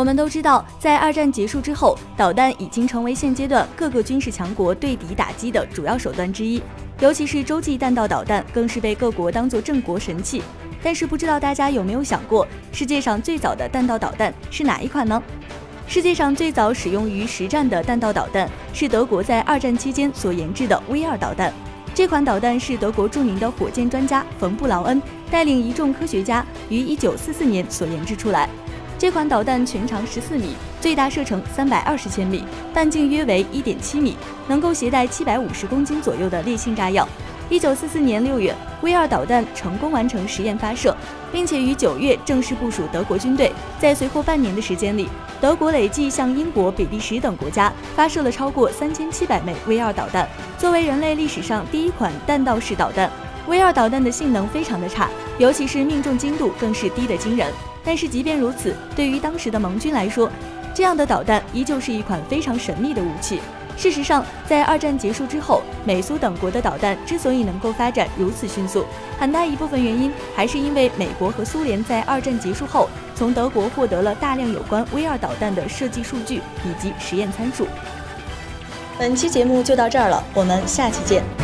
我们都知道，在二战结束之后，导弹已经成为现阶段各个军事强国对敌打击的主要手段之一，尤其是洲际弹道导弹，更是被各国当作镇国神器。但是，不知道大家有没有想过，世界上最早的弹道导弹是哪一款呢？世界上最早使用于实战的弹道导弹是德国在二战期间所研制的 V 二导弹。这款导弹是德国著名的火箭专家冯布劳恩带领一众科学家于1944年所研制出来。这款导弹全长14米，最大射程320千米，半径约为1.7米，能够携带750公斤左右的烈性炸药。1944年6月，V 二导弹成功完成实验发射，并且于9月正式部署德国军队。在随后半年的时间里，德国累计向英国、比利时等国家发射了超过3700枚 V 二导弹。作为人类历史上第一款弹道式导弹，V 二导弹的性能非常的差，尤其是命中精度更是低得惊人。但是即便如此，对于当时的盟军来说，这样的导弹依旧是一款非常神秘的武器。事实上，在二战结束之后，美苏等国的导弹之所以能够发展如此迅速，很大一部分原因还是因为美国和苏联在二战结束后，从德国获得了大量有关 V 二导弹的设计数据以及实验参数。本期节目就到这儿了，我们下期见。